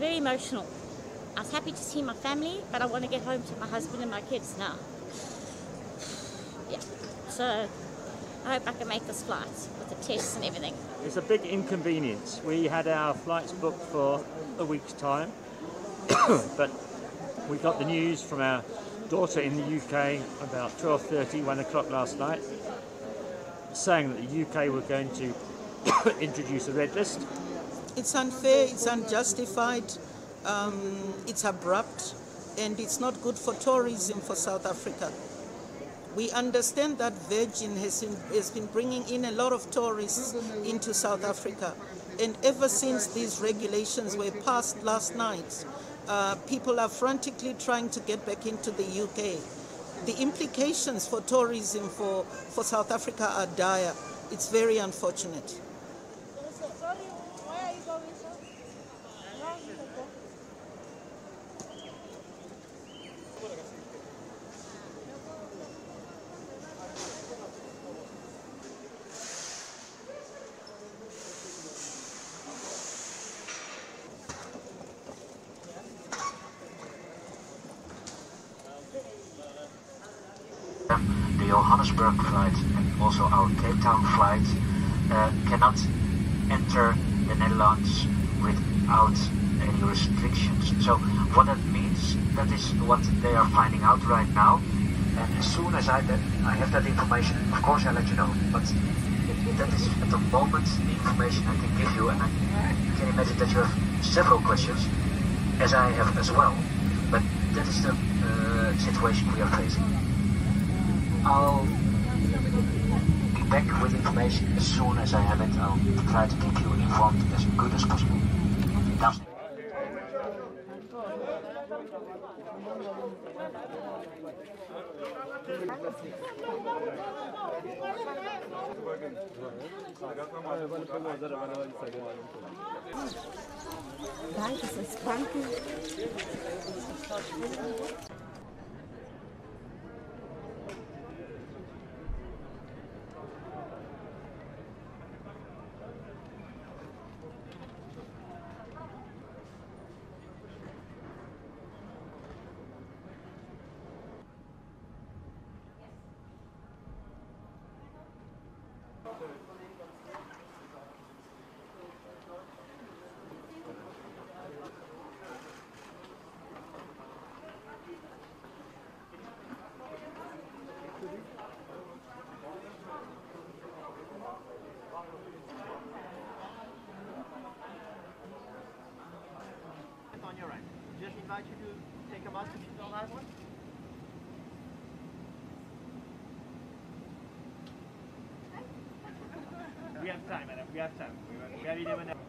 emotional. I was happy to see my family, but I want to get home to my husband and my kids now. Yeah, so I hope I can make this flight with the tests and everything. It's a big inconvenience. We had our flights booked for a week's time, but we got the news from our daughter in the UK about 12.30, 1 o'clock last night, saying that the UK were going to introduce a red list. It's unfair, it's unjustified, um, it's abrupt, and it's not good for tourism for South Africa. We understand that Virgin has been, has been bringing in a lot of tourists into South Africa. And ever since these regulations were passed last night, uh, people are frantically trying to get back into the UK. The implications for tourism for, for South Africa are dire. It's very unfortunate. The Johannesburg flight and also our Cape Town flight uh, cannot enter the Netherlands without any restrictions. So what that means, that is what they are finding out right now. And as soon as I, I have that information, of course I'll let you know. But that is at the moment the information I can give you. And I can imagine that you have several questions, as I have as well. But that is the uh, situation we are facing. I'll be back with information as soon as I have it. I'll try to keep you informed as good as possible. That's Danke, ist on your end. Just invite you to take a mask if you don't have one. We have time, madam. We have time. We, we have 11 hours.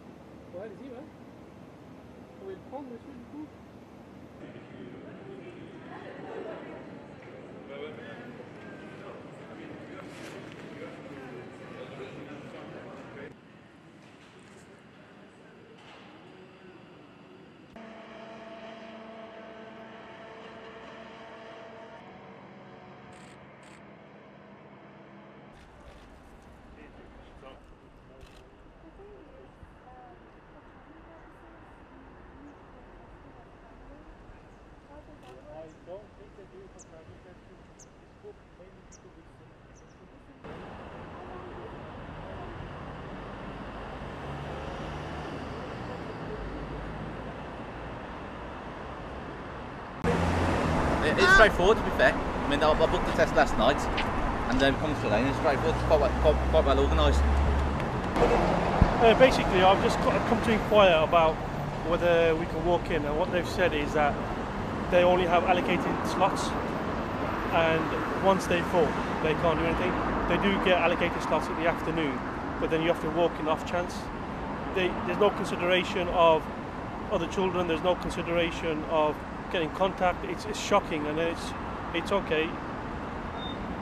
It- It's straightforward to be fair. I mean, I, I booked the test last night and they've come today and it's straightforward, it's quite, quite, quite well organised. Uh, basically, I've just come to inquire about whether we can walk in, and what they've said is that they only have allocated slots, and once they fall, they can't do anything. They do get allocated slots in the afternoon, but then you have to walk in off chance. They, there's no consideration of other children. There's no consideration of getting contact. It's, it's shocking, and it's it's okay.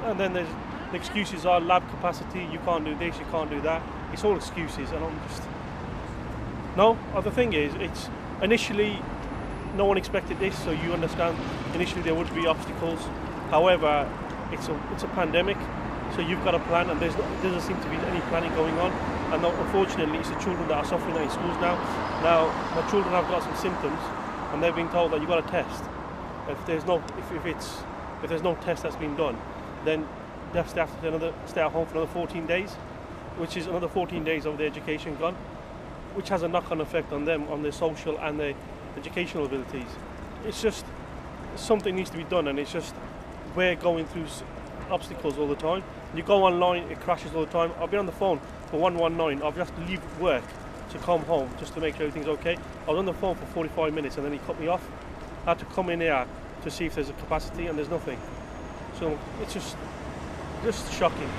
And then there's the excuses are lab capacity. You can't do this. You can't do that. It's all excuses, and I'm just no. The thing is, it's initially no one expected this, so you understand. Initially, there would be obstacles. However, it's a it's a pandemic. So you've got a plan, and there's no, there doesn't seem to be any planning going on. And unfortunately, it's the children that are suffering in schools now. Now, my children have got some symptoms, and they're being told that you've got a test. If there's no, if, if it's, if there's no test that's been done, then they have to another, stay at home for another 14 days, which is another 14 days of their education gone, which has a knock-on effect on them, on their social and their educational abilities. It's just something needs to be done, and it's just we're going through obstacles all the time. You go online, it crashes all the time. I've been on the phone for 119. I've just to leave work to come home just to make sure everything's okay. I was on the phone for 45 minutes and then he cut me off. I had to come in here to see if there's a capacity and there's nothing. So it's just just shocking.